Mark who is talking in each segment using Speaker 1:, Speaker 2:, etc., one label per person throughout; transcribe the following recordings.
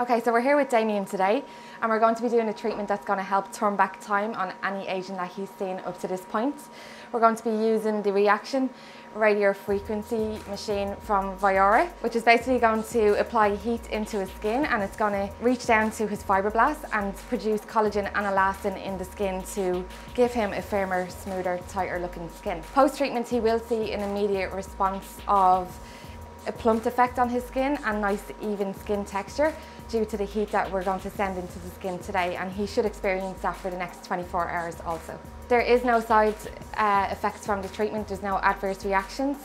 Speaker 1: Okay, so we're here with Damien today and we're going to be doing a treatment that's going to help turn back time on any aging that he's seen up to this point. We're going to be using the reaction radio frequency machine from Viora, which is basically going to apply heat into his skin and it's going to reach down to his fibroblasts and produce collagen and elastin in the skin to give him a firmer, smoother, tighter looking skin. Post-treatment he will see an immediate response of a plumped effect on his skin and nice even skin texture due to the heat that we're going to send into the skin today and he should experience that for the next 24 hours also. There is no side uh, effects from the treatment, there's no adverse reactions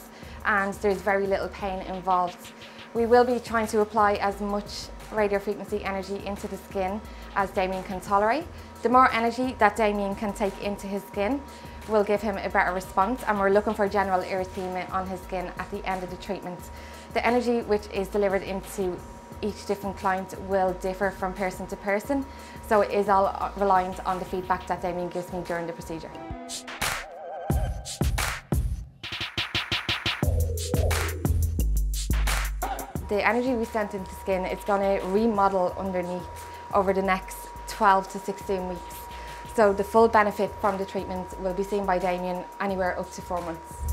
Speaker 1: and there's very little pain involved. We will be trying to apply as much radio frequency energy into the skin as Damien can tolerate. The more energy that Damien can take into his skin will give him a better response and we're looking for general erythema on his skin at the end of the treatment. The energy which is delivered into each different client will differ from person to person, so it is all uh, reliant on the feedback that Damien gives me during the procedure. The energy we sent into skin, it's going to remodel underneath over the next 12 to 16 weeks. So the full benefit from the treatment will be seen by Damien anywhere up to four months.